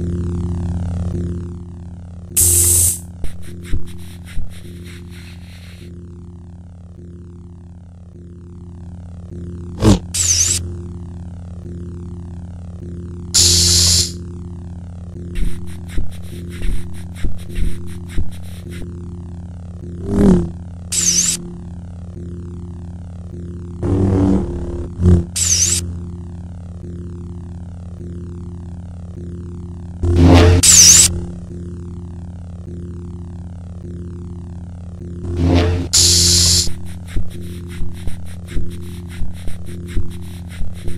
Mm-hmm.